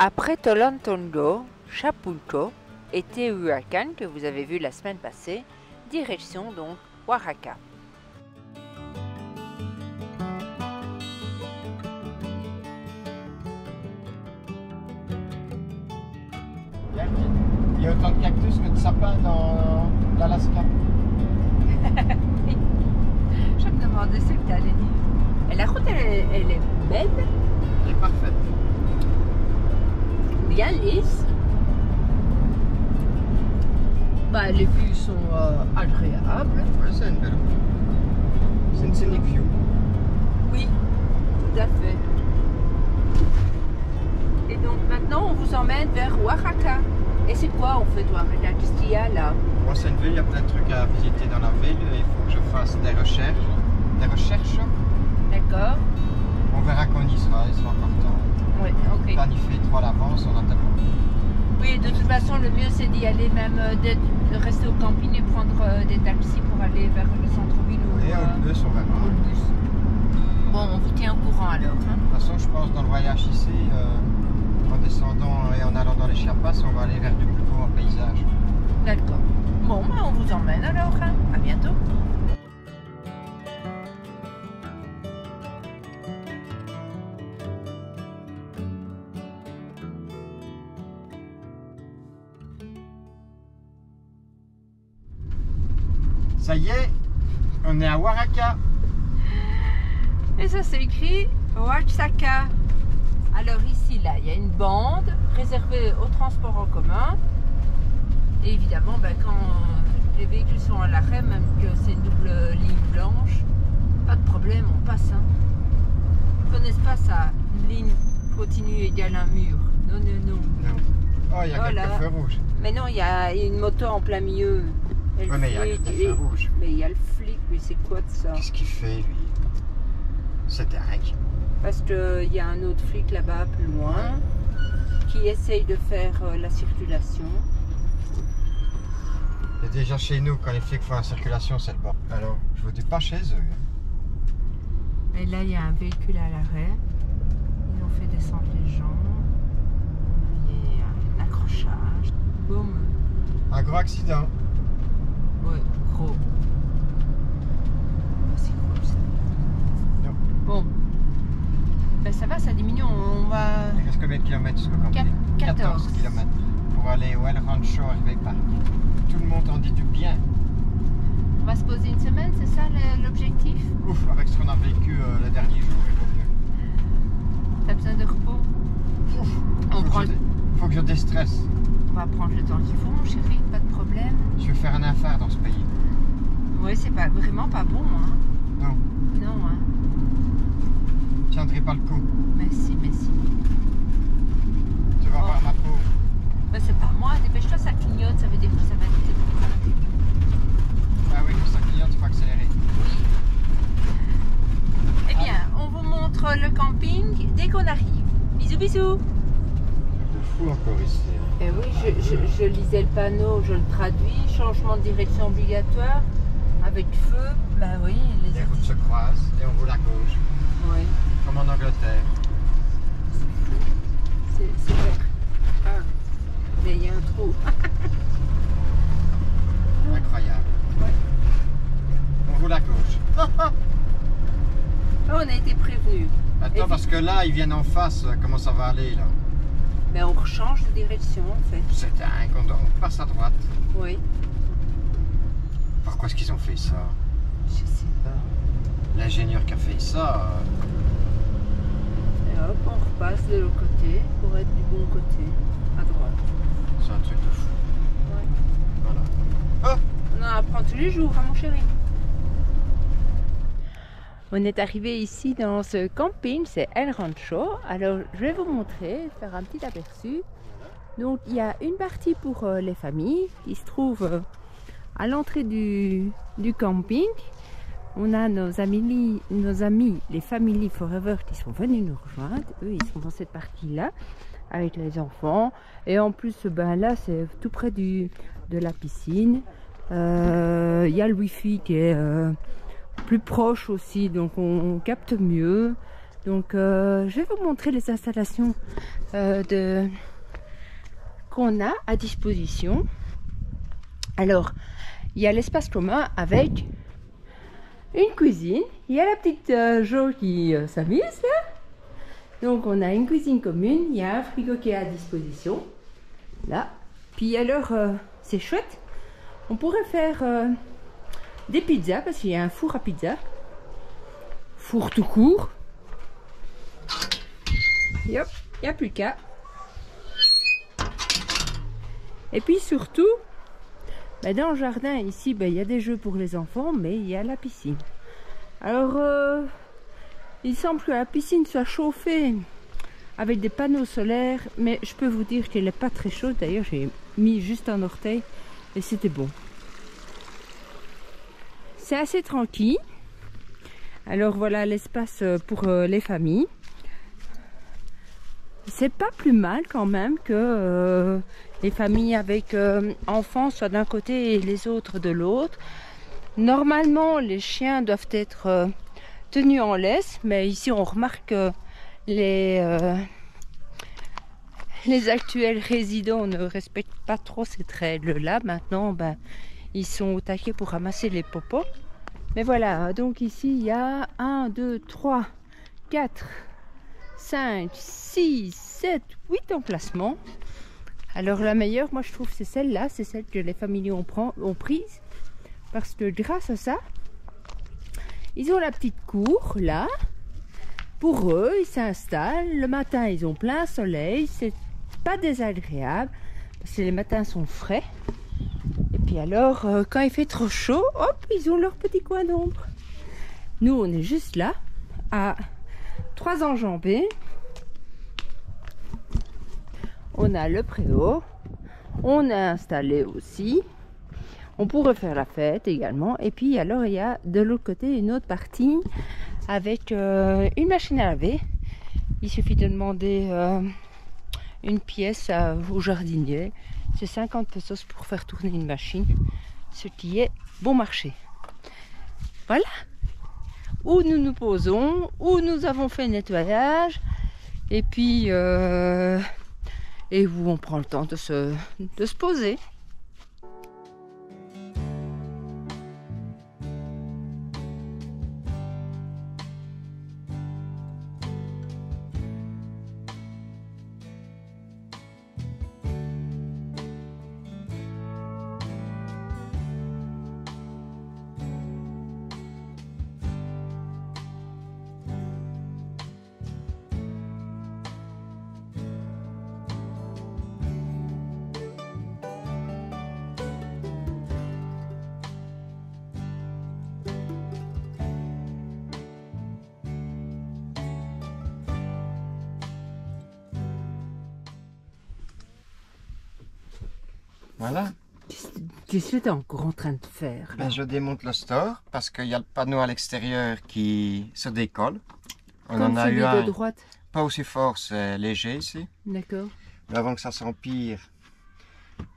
Après Tolantongo, Chapulco et Tehuacan que vous avez vu la semaine passée, direction donc Oaxaca. Scenic view. Oui, tout à fait. Et donc maintenant, on vous emmène vers Oaxaca. Et c'est quoi en fait Oaxaca? Qu'est-ce qu'il y a là? Moi, c'est une ville, il y a plein de trucs à visiter dans la ville. Il faut que je fasse des recherches. Des recherches? D'accord On verra qu'on y sera, il sera encore temps. Oui, ok. Planifier trop à l'avance, on a tellement. Oui, de toute façon, le mieux c'est d'y aller même, euh, de, de rester au camping et prendre euh, des taxis pour aller vers le centre-ville euh, au bus, on verra. le bus. Bon, on vous tient au courant alors. hein. De toute façon, je pense dans le voyage ici, euh, en descendant et en allant dans les Chiapas, on va aller vers du plus beau en paysage. D'accord. Bon, bah, on vous emmène alors. hein. À bientôt. Ça y est, on est à Oaxaca. Et ça c'est écrit Oaxaca. Alors ici, là, il y a une bande réservée au transport en commun. Et évidemment, ben, quand les véhicules sont à l'arrêt, même que c'est une double ligne blanche, pas de problème, on passe. Hein. Ils connaissent pas ça, une ligne continue égale un mur. Non, non, non. Non. Oh, il y a Voilà. quelques feux rouges. Mais non, il y a une moto en plein milieu. Et le Ouais, mais il y a et- feux rouges. Mais il y a le flic, lui, c'est quoi de ça? Qu'est-ce qu'il fait, lui? C'est dingue. Parce qu'il y a un autre flic là-bas, plus loin, qui essaye de faire euh, la circulation. Et déjà chez nous, quand les flics font la circulation, c'est le bord. Alors, je vous dis pas chez eux. hein. Et là, il y a un véhicule à l'arrêt. Ils ont fait descendre les gens. Il y a un accrochage. Boum. Un gros accident. Ouais, gros. C'est gros ça. Non. Bon. Ben, ça va, ça diminue. On va. Il reste combien de kilomètres jusqu'au camping Quat- 14. kilomètres pour aller au El Rancho Hervey Park. Tout le monde en dit du bien. On va se poser une semaine, c'est ça l'objectif? Ouf, avec ce qu'on a vécu euh, le dernier jour, vaut mieux. T'as besoin de repos? On, Faut prend que, je, faut que je déstresse. on va prendre le temps qu'il faut, mon chéri, pas de problème. Je vais faire un affaire dans ce pays. Oui, c'est pas vraiment pas bon, hein. Non, tiendrai pas le coup. Merci, merci. Tu vas Oh. voir ma peau. Ben, c'est pas moi, dépêche-toi, ça clignote, ça veut dire que ça va être. Ah oui, quand ça clignote, il faut accélérer. Oui. Eh bien, on vous montre le camping dès qu'on arrive. Bisous, bisous. De fou encore ici. Eh oui, je, je- je lisais le panneau, je le traduis, changement de direction obligatoire, avec feu, ben oui, les Les routes se croisent et on roule à gauche, Oui, comme en Angleterre. c'est vrai. Ah, mais il y a un trou. Incroyable. On roule à gauche. Oh, on a été prévenu. Attends, Et parce que là, ils viennent en face. Comment ça va aller, là? Mais on change de direction en fait. C'est dingue. On, on passe à droite. Oui, Pourquoi est-ce qu'ils ont fait ça? Je sais pas. L'ingénieur qui a fait ça, euh, Et hop, on repasse de l'autre côté pour être du bon côté, à droite. c'est un truc de fou. Ouais. Voilà. On en apprend tous les jours, hein, mon chéri. On est arrivé ici dans ce camping, c'est El Rancho. Alors, je vais vous montrer, faire un petit aperçu. Donc, il y a une partie pour euh, les familles qui se trouve euh, à l'entrée du, du camping. On a nos amis, les Family Forever, qui sont venus nous rejoindre. Eux, ils sont dans cette partie-là, avec les enfants. Et en plus, ben là, c'est tout près de la piscine. Euh, Il y a le Wi-Fi qui est euh, plus proche aussi, donc on, capte mieux. Donc euh, je vais vous montrer les installations euh, qu'on a à disposition. Alors, il y a l'espace commun avec une cuisine. Il y a la petite euh, Jo qui euh, s'amuse là. Donc on a une cuisine commune, il y a un frigo qui est à disposition. Là. Puis alors, euh, c'est chouette. On pourrait faire des pizzas parce qu'il y a un four à pizza. Four tout court. Yop, il n'y a plus qu'à. Et puis surtout, ben, dans le jardin ici, ben, il y a des jeux pour les enfants, mais il y a la piscine. Alors, euh, il semble que la piscine soit chauffée avec des panneaux solaires, mais je peux vous dire qu'elle n'est pas très chaude. D'ailleurs, j'ai mis juste un orteil et c'était bon. C'est assez tranquille. Alors voilà l'espace pour euh, les familles. C'est pas plus mal quand même que euh, les familles avec euh, enfants soient d'un côté et les autres de l'autre. Normalement, les chiens doivent être euh, tenus en laisse, mais ici on remarque que les, actuels résidents ne respectent pas trop cette règle-là. Maintenant, ben, ils sont au taquet pour ramasser les popos. Mais voilà, donc ici il y a 1, 2, 3, 4, 5, 6, 7, 8 emplacements. Alors la meilleure, moi je trouve, c'est celle-là, c'est celle que les familles ont, prend- prise. Parce que grâce à ça, ils ont la petite cour là. Pour eux, ils s'installent. Le matin, ils ont plein soleil. C'est pas désagréable. Parce que les matins sont frais. Et puis alors, euh, quand il fait trop chaud, hop, ils ont leur petit coin d'ombre. Nous, on est juste là, à trois enjambées. On a le préau. On a installé aussi. On pourrait faire la fête également. Et puis alors, il y a de l'autre côté une autre partie avec euh, une machine à laver. Il suffit de demander euh, une pièce au jardinier. C'est 50 pesos pour faire tourner une machine, ce qui est bon marché. Voilà. Où nous nous posons, où nous avons fait le nettoyage, et puis euh, et où on prend le temps de se, de se poser. Qu'est-ce que tu es encore en train de faire Ben, je démonte le store parce qu'il y a le panneau à l'extérieur qui se décolle. On Comme en a eu de un droite. pas aussi fort, c'est léger ici. D'accord, Mais avant que ça s'empire,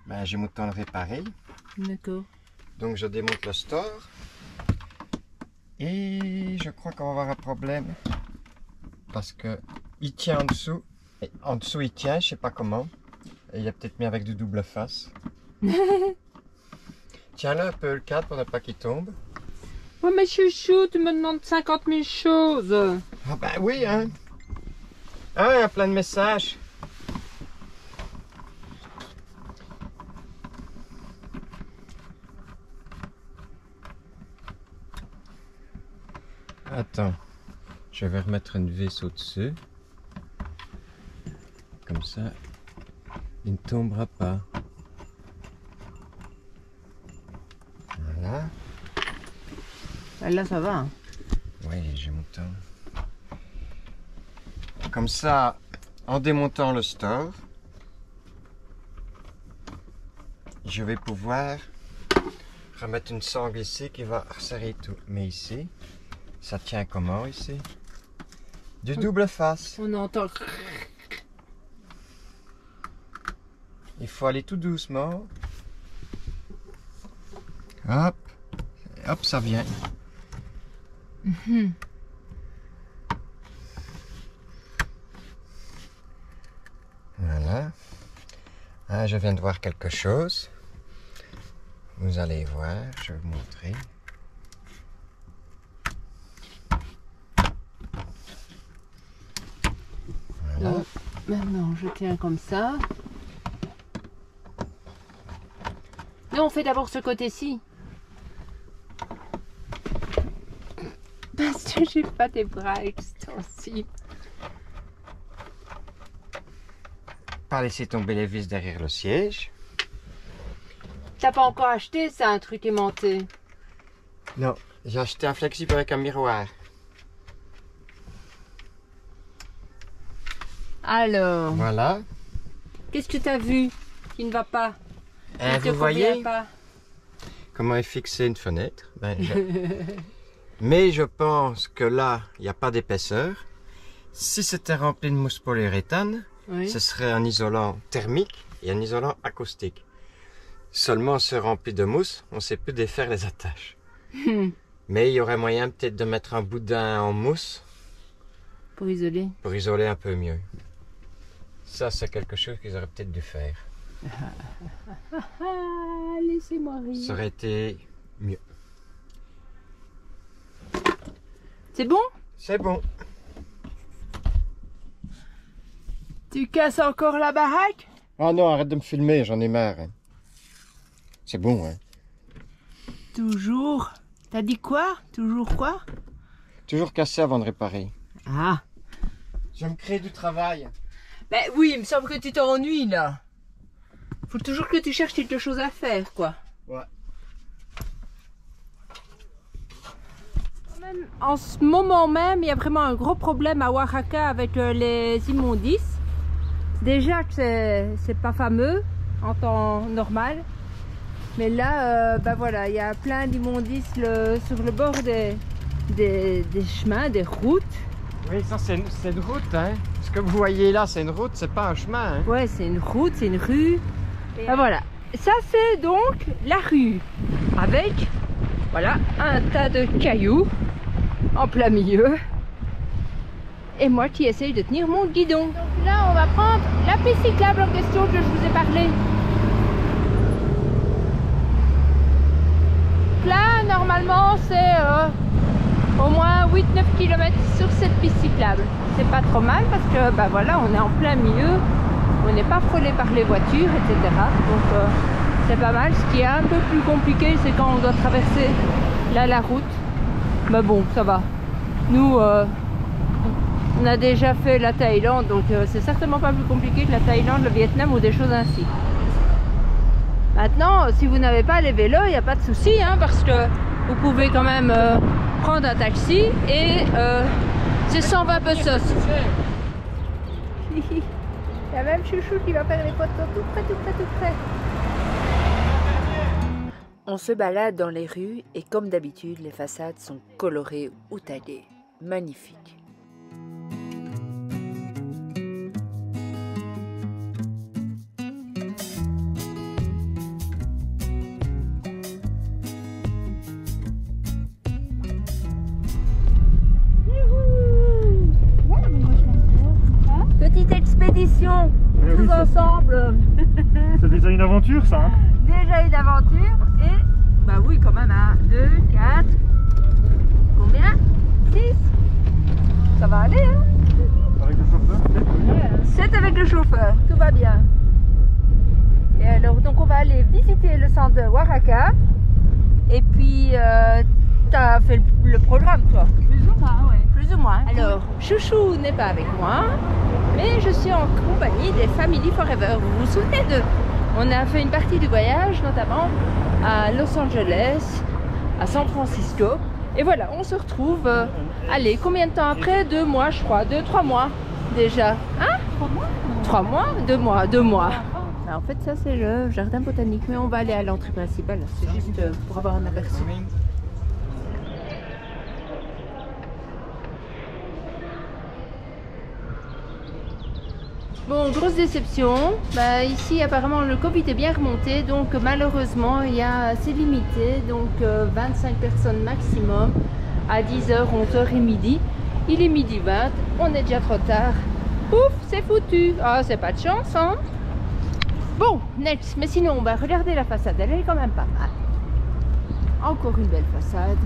ben, j'ai mon temps de le réparer. d'accord. Donc je démonte le store. Et je crois qu'on va avoir un problème. Parce que il tient en dessous. Et en dessous il tient, je sais pas comment. Et il a peut-être mis avec du double face. Tiens-le un peu le cadre pour ne pas qu'il tombe. Oh mais chouchou, tu me demandes 50 000 choses. Ah ben oui, hein. Ah, il y a plein de messages. Attends, je vais remettre une vis au-dessus. Comme ça, il ne tombera pas. Voilà. Là ça va. Oui, j'ai mon temps. Comme ça, en démontant le store, je vais pouvoir remettre une sangle ici qui va resserrer tout. Mais ici, ça tient comment ici Du double face. On entend. Il faut aller tout doucement. Hop. Hop, ça vient. Mhm. Voilà. Ah, je viens de voir quelque chose. Vous allez voir, je vais vous montrer. Voilà. Euh, maintenant, je tiens comme ça. Non, on fait d'abord ce côté-ci. j'ai pas des bras extensifs. Pas laisser tomber les vis derrière le siège. T'as pas encore acheté ça, un truc aimanté? Non, j'ai acheté un flexible avec un miroir. Alors, Voilà. qu'est-ce que t'as vu qui ne va pas? Te vous voyez pas? comment est fixée une fenêtre? Ben, Mais je pense que là, il n'y a pas d'épaisseur. Si c'était rempli de mousse polyuréthane, Oui. ce serait un isolant thermique et un isolant acoustique. Seulement, ce rempli de mousse, on ne sait plus défaire les attaches. Mais il y aurait moyen peut-être de mettre un boudin en mousse Pour isoler. pour isoler un peu mieux. Ça, c'est quelque chose qu'ils auraient peut-être dû faire. Ah, laissez-moi Ça rire. aurait été mieux. C'est bon? C'est bon. Tu casses encore la baraque? Ah non, arrête de me filmer, j'en ai marre. hein. C'est bon, hein. Toujours? T'as dit quoi? Toujours quoi? Toujours cassé avant de réparer. Ah. Je me crée du travail. Ben oui, il me semble que tu t'ennuies là. Faut toujours que tu cherches quelque chose à faire, quoi. Ouais. En ce moment même, il y a vraiment un gros problème à Oaxaca avec euh, les immondices. Déjà que c'est pas fameux en temps normal. Mais là, euh, ben voilà, il y a plein d'immondices sur le bord des, des, des chemins, des routes. Oui, ça c'est une, route, hein. Ce que vous voyez là, c'est une route, c'est pas un chemin, hein. Ouais, c'est une route, c'est une rue. Ben voilà. Ça, c'est donc la rue. Avec, voilà, un tas de cailloux en plein milieu. Et moi qui essaye de tenir mon guidon. Donc là, on va prendre la piste cyclable en question que je vous ai parlé. Là, normalement, c'est euh, au moins 8-9 km sur cette piste cyclable. C'est pas trop mal parce que, bah voilà, on est en plein milieu on n'est pas frôlé par les voitures, etc. Donc euh, c'est pas mal. Ce qui est un peu plus compliqué, c'est quand on doit traverser là la route. Mais bon, ça va. Nous, euh, on a déjà fait la Thaïlande, donc euh, c'est certainement pas plus compliqué que la Thaïlande, le Vietnam ou des choses ainsi. Maintenant, si vous n'avez pas les vélos, il n'y a pas de souci, hein, parce que vous pouvez quand même euh, prendre un taxi et c'est 120 pesos. Il y a même Chouchou qui va faire les photos tout près, tout près, tout près. On se balade dans les rues et comme d'habitude, les façades sont colorées ou taillées. Magnifique. Petite expédition, Eh tous ensemble. C'est déjà une aventure ça. Hein Déjà une aventure bah oui quand même hein. 2, 4, combien? 6 Ça va aller hein? Avec le chauffeur? 7 avec le chauffeur, tout va bien. Et alors donc on va aller visiter le centre de Oaxaca et puis euh, t'as fait le, programme toi? Plus ou moins, ouais. Plus ou moins. Alors, Chouchou n'est pas avec moi, mais je suis en compagnie des Family Forever. Vous vous souvenez de On a fait une partie du voyage, notamment à Los Angeles, à San Francisco. Et voilà, on se retrouve, euh, allez, combien de temps après? Deux mois, je crois. Deux, trois mois déjà. Hein? Trois mois? Trois mois Deux mois, deux mois. Bah, en fait, ça, c'est le jardin botanique, mais on va aller à l'entrée principale. C'est juste euh, pour avoir un aperçu. Bon, grosse déception. Bah, ici, apparemment, le Covid est bien remonté. Donc, malheureusement, il y a, c'est limité. Donc, euh, 25 personnes maximum à 10h, 11h et midi. Il est midi 20. On est déjà trop tard. Ouf, c'est foutu. Ah, c'est pas de chance, hein Bon, next, mais sinon, on va regarder la façade, elle est quand même pas mal. Encore une belle façade,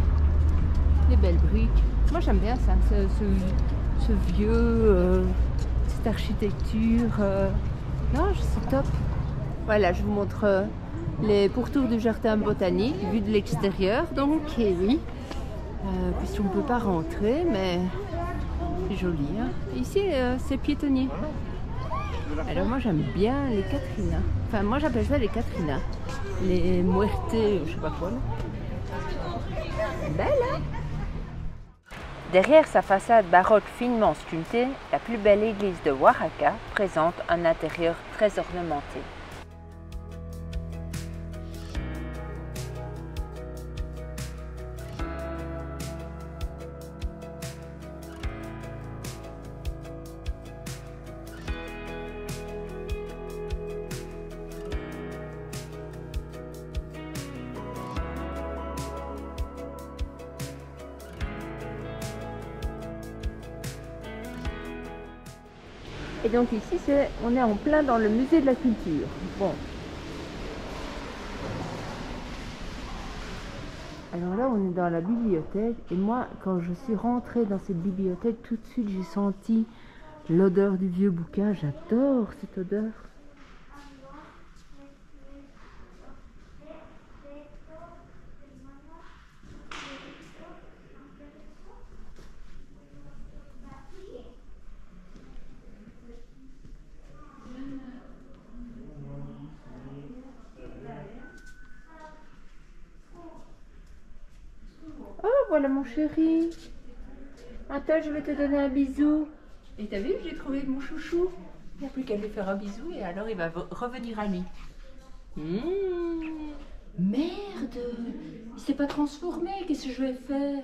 des belles briques. Moi j'aime bien ça, ce vieux, euh, architecture. euh. Non, c'est top. Voilà, je vous montre euh, les pourtours du jardin botanique, vu de l'extérieur. Donc, et oui, euh, puisqu'on ne peut pas rentrer, mais c'est joli. hein. Ici, c'est piétonnier. Alors moi j'aime bien les Catrinas. Enfin moi j'appelle ça les Catrinas. Les Muertes, je sais pas quoi. Belle hein Derrière sa façade baroque finement sculptée, la plus belle église de Oaxaca présente un intérieur très ornementé. Et donc ici on est en plein dans le musée de la culture. Bon. Alors là on est dans la bibliothèque et moi quand je suis rentrée dans cette bibliothèque tout de suite j'ai senti l'odeur du vieux bouquin. J'adore cette odeur. Oh, voilà mon chéri. Attends, je vais te donner un bisou. Et t'as vu, j'ai trouvé mon chouchou. Il n'y a plus qu'à lui faire un bisou et alors il va revenir à lui. Mmh. Merde Il s'est pas transformé, qu'est-ce que je vais faire?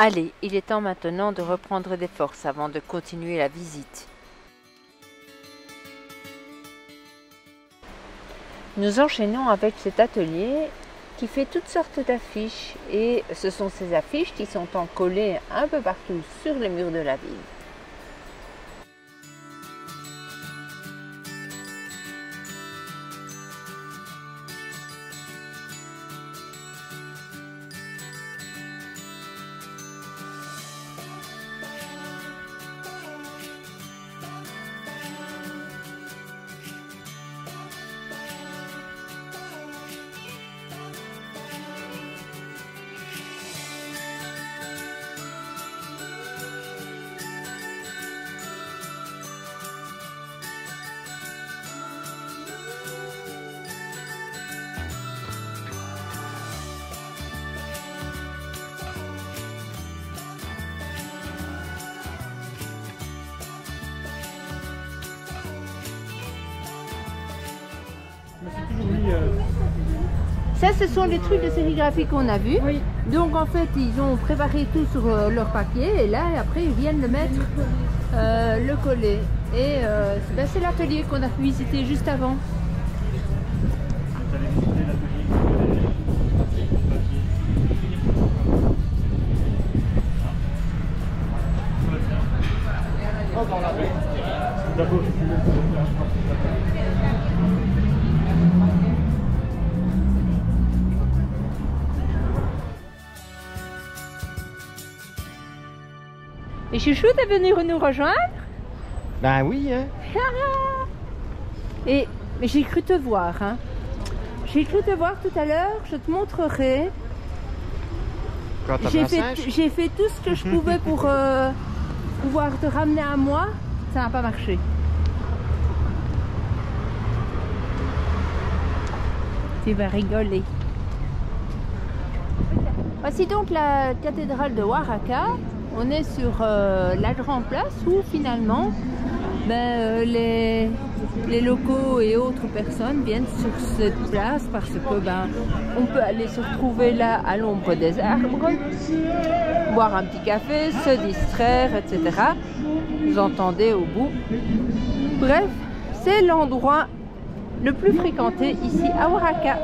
Allez, il est temps maintenant de reprendre des forces avant de continuer la visite. Nous enchaînons avec cet atelier qui fait toutes sortes d'affiches et ce sont ces affiches qui sont encollées un peu partout sur les murs de la ville. Ça, ce sont les trucs de sérigraphie qu'on a vus. Donc, en fait, ils ont préparé tout sur euh, leur papier et là, après, ils viennent le mettre, euh, le coller. Et euh, c'est- ben, c'est l'atelier qu'on a visité juste avant. Et Chouchou, t'es venu nous rejoindre Ben oui, hein. Et j'ai cru te voir. Hein. J'ai cru te voir tout à l'heure. Je te montrerai. J'ai fait, j'ai fait tout ce que je pouvais pour euh, pouvoir te ramener à moi. ça n'a pas marché. Tu vas rigoler. Voici donc la cathédrale de Oaxaca. On est sur euh, la grande place où finalement ben, euh, les, locaux et autres personnes viennent sur cette place parce que ben, on peut aller se retrouver là à l'ombre des arbres, boire un petit café, se distraire, etc. Vous entendez au bout. Bref, c'est l'endroit le plus fréquenté ici à Oaxaca.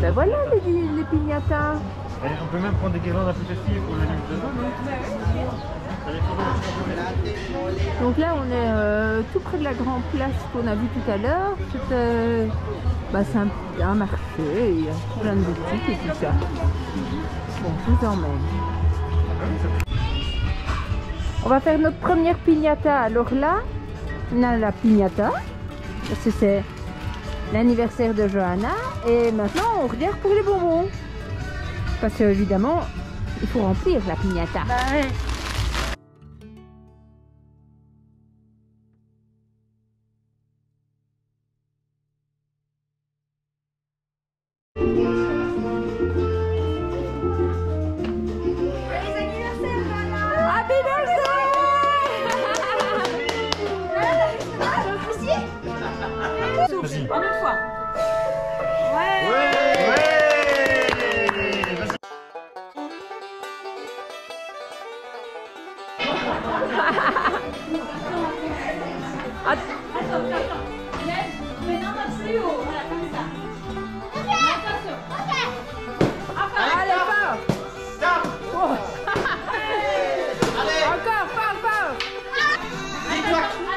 Ben voilà les, les. Allez, On peut même prendre des guirlandes un peu festives pour le dinosaure, non Allez, faut- Donc là, on est euh, tout près de la grande place qu'on a vue tout à l'heure. C'est euh, bah, un, un marché, il y a plein de boutiques et tout ça. Bon, je vous emmène. On va faire notre première piñata. Alors là, on a la que c'est l'anniversaire de Johanna. Et maintenant, on regarde pour les bonbons. Parce que évidemment, il faut remplir la piñata. Happy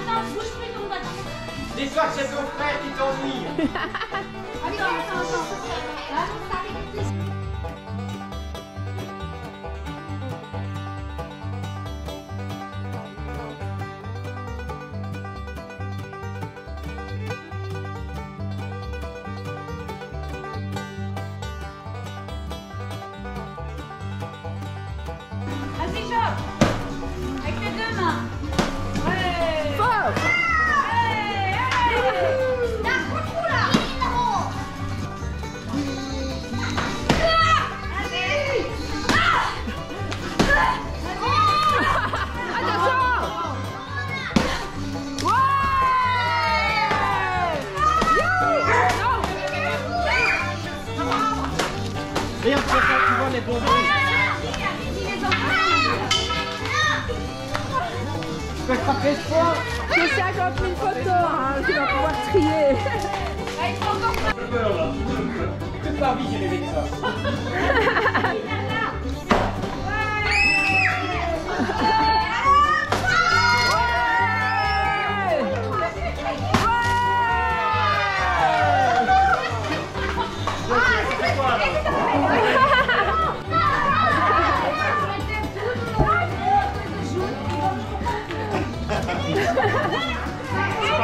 Attends, bouge plus ton bâton. Dis-toi que c'est ton frère qui t'ennuie. Attends, attends, attends. Ça, tu vois les bonbons. Tu peux frapper ce fois J'ai 50 000 photos, hein, tu vas pouvoir trier. Toute ma vie, j'ai rêvé de ça.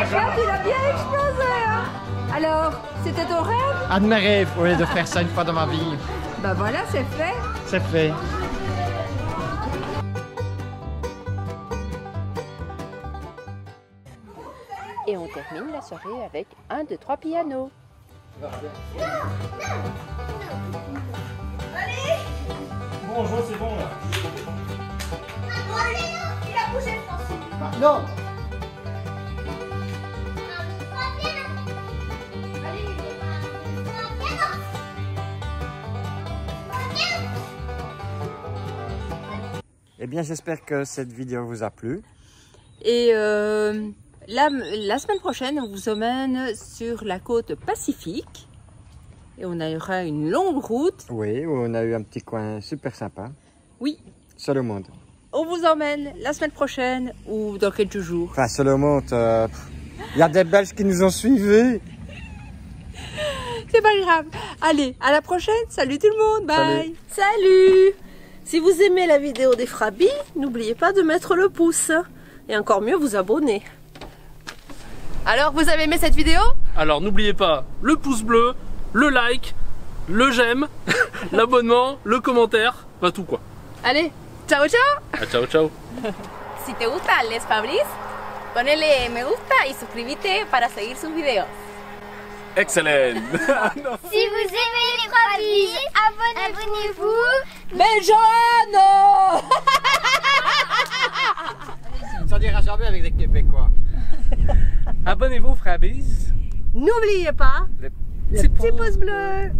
Tu l'as bien explosé, hein Alors, c'était ton rêve? Un de mes rêves, oui, de faire ça une fois dans ma vie. Bah voilà, c'est fait. C'est fait. Et on termine la soirée avec un, deux, trois pianos. Bon, en juin, c'est bon là. Il a bougé le français. Non Eh bien, j'espère que cette vidéo vous a plu. Et euh, la, la semaine prochaine, on vous emmène sur la côte pacifique. Et on aura une longue route. Oui, on a eu un petit coin super sympa. Oui, Seul au monde. on vous emmène la semaine prochaine ou dans quelques jours. Enfin, seul au monde. euh, Il y a des Belges qui nous ont suivis. C'est pas grave. Allez, à la prochaine. Salut tout le monde. Bye. Salut Si vous aimez la vidéo des Frabis, n'oubliez pas de mettre le pouce. Et encore mieux, vous abonner. Alors, vous avez aimé cette vidéo? Alors n'oubliez pas le pouce bleu, le like, le j'aime, l'abonnement, le commentaire, pas tout quoi. Allez, ciao ciao Ah, ciao ciao. Si te gusta Les Fabris, ponele me gusta y suscríbete para seguir sus videos. Excellent. Si vous aimez les Frabis, abonnez-vous. Beijano Ça dira jamais avec des Québécois. Abonnez-vous Frabis. N'oubliez pas, Le le petit pouce bleu.